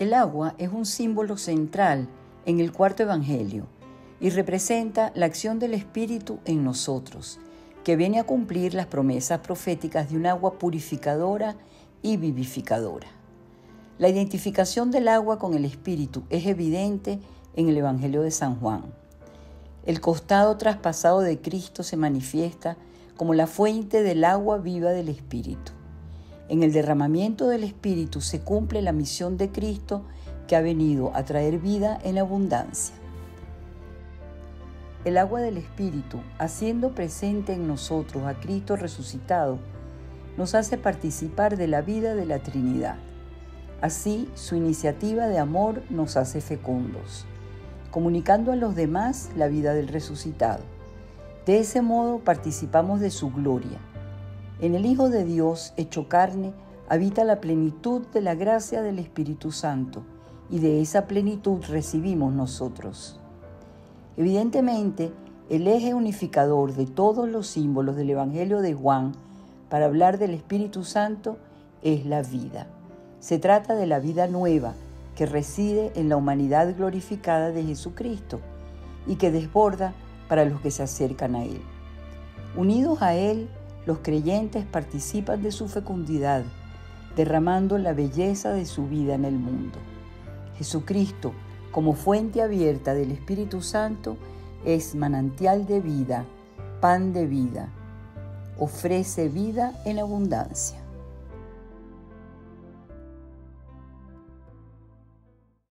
El agua es un símbolo central en el cuarto Evangelio y representa la acción del Espíritu en nosotros, que viene a cumplir las promesas proféticas de un agua purificadora y vivificadora. La identificación del agua con el Espíritu es evidente en el Evangelio de San Juan. El costado traspasado de Cristo se manifiesta como la fuente del agua viva del Espíritu. En el derramamiento del Espíritu se cumple la misión de Cristo que ha venido a traer vida en abundancia. El agua del Espíritu, haciendo presente en nosotros a Cristo resucitado, nos hace participar de la vida de la Trinidad. Así, su iniciativa de amor nos hace fecundos, comunicando a los demás la vida del resucitado. De ese modo participamos de su gloria en el Hijo de Dios, hecho carne, habita la plenitud de la gracia del Espíritu Santo, y de esa plenitud recibimos nosotros. Evidentemente, el eje unificador de todos los símbolos del Evangelio de Juan para hablar del Espíritu Santo es la vida. Se trata de la vida nueva que reside en la humanidad glorificada de Jesucristo y que desborda para los que se acercan a Él. Unidos a Él, los creyentes participan de su fecundidad, derramando la belleza de su vida en el mundo. Jesucristo, como fuente abierta del Espíritu Santo, es manantial de vida, pan de vida, ofrece vida en abundancia.